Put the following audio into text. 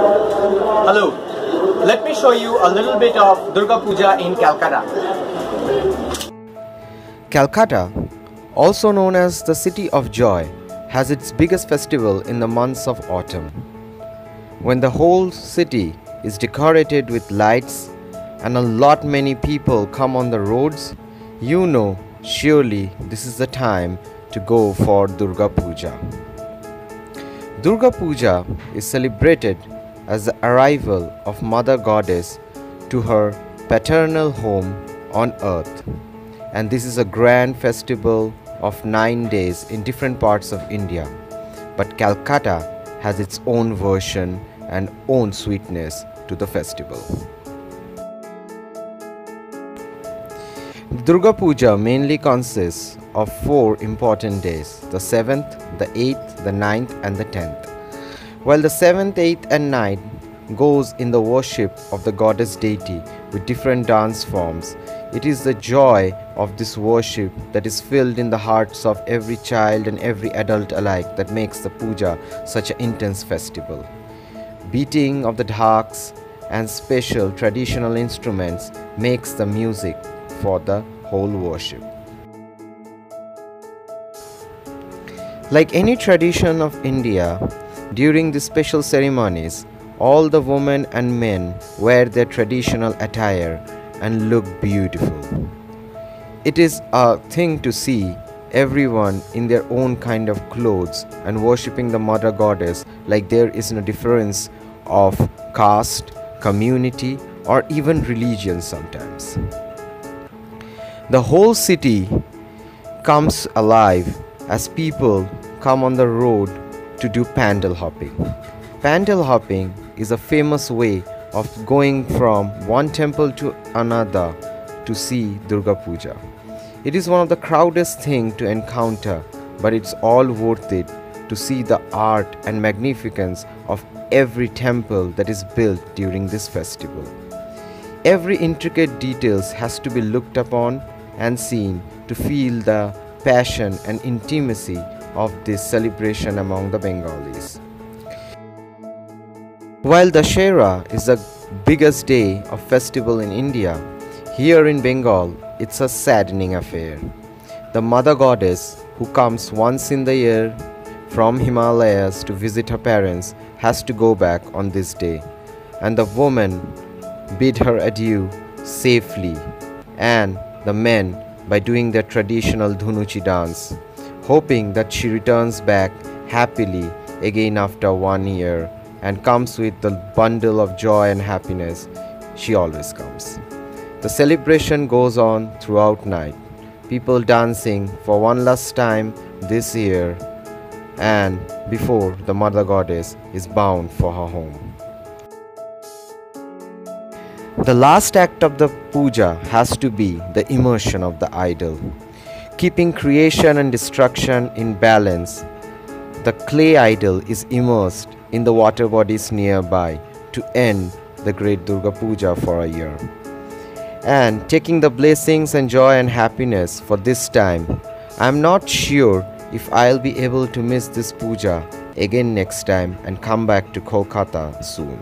Hello, let me show you a little bit of Durga Puja in Calcutta. Calcutta, also known as the City of Joy, has its biggest festival in the months of autumn. When the whole city is decorated with lights and a lot many people come on the roads, you know surely this is the time to go for Durga Puja. Durga Puja is celebrated as the arrival of Mother Goddess to her paternal home on earth. And this is a grand festival of 9 days in different parts of India. But Calcutta has its own version and own sweetness to the festival. Durga Puja mainly consists of four important days the 7th, the 8th, the 9th, and the 10th. While the 7th, 8th, and ninth goes in the worship of the goddess deity with different dance forms, it is the joy of this worship that is filled in the hearts of every child and every adult alike that makes the puja such an intense festival. Beating of the dhaks and special traditional instruments makes the music for the whole worship. Like any tradition of India, during the special ceremonies, all the women and men wear their traditional attire and look beautiful. It is a thing to see everyone in their own kind of clothes and worshipping the mother goddess like there is no difference of caste, community, or even religion sometimes. The whole city comes alive as people come on the road to do pandal hopping. Pandal hopping is a famous way of going from one temple to another to see Durga Puja. It is one of the crowdest thing to encounter, but it's all worth it to see the art and magnificence of every temple that is built during this festival. Every intricate details has to be looked upon and seen to feel the passion and intimacy of this celebration among the Bengalis. While Dussehra is the biggest day of festival in India, here in Bengal it's a saddening affair. The mother goddess who comes once in the year from Himalayas to visit her parents has to go back on this day and the woman bid her adieu safely and the men by doing their traditional Dhunuchi dance, hoping that she returns back happily again after one year and comes with the bundle of joy and happiness she always comes. The celebration goes on throughout night, people dancing for one last time this year and before the mother goddess is bound for her home. The last act of the puja has to be the immersion of the idol. Keeping creation and destruction in balance, the clay idol is immersed in the water bodies nearby to end the great Durga Puja for a year. And taking the blessings and joy and happiness for this time, I am not sure if I'll be able to miss this puja again next time and come back to Kolkata soon.